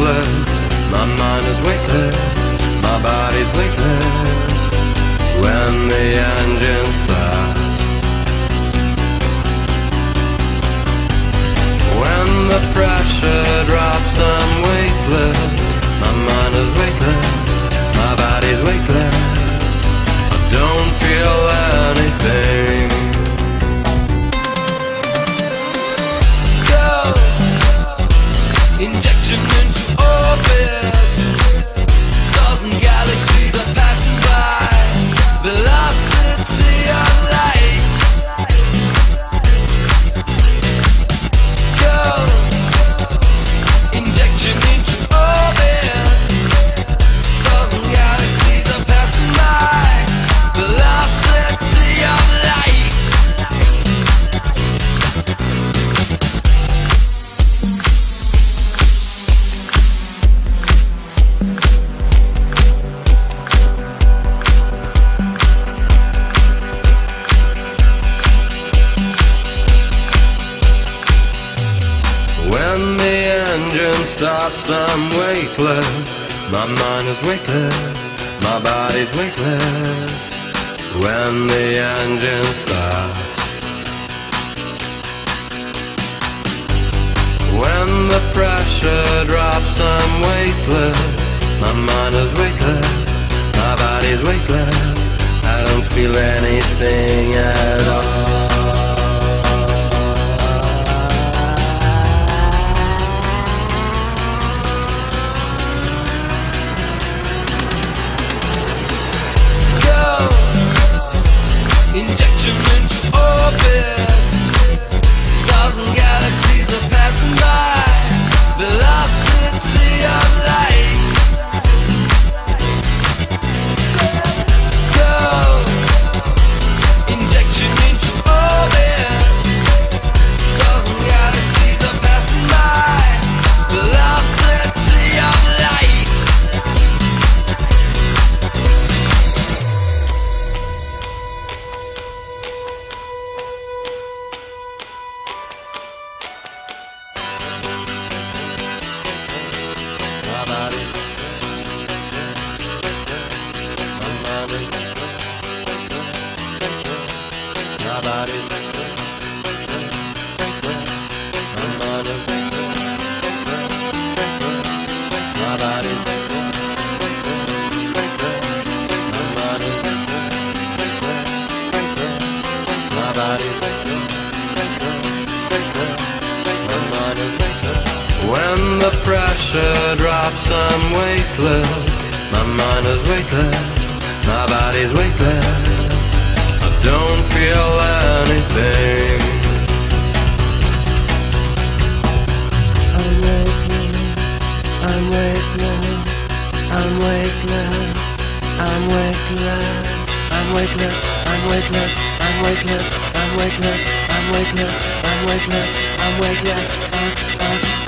My mind is weightless. My body's weightless. When the engine stops. When the pressure drops, stops, I'm weightless. My mind is weightless. My body's weightless. When the engine stops. When the pressure drops, I'm weightless. My mind is weightless. My body's weightless. I don't feel anything at When the pressure drops, I'm weightless. My mind is weightless. My body's weightless. Don't feel anything. I'm weightless, I'm weightless, I'm weightless, I'm weightless, I'm weightless, I'm weightless, I'm weightless, I'm weightless, I'm weightless, I'm weightless, I'm weightless, uh, uh, uh.